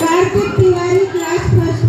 Kartik Tiwari class first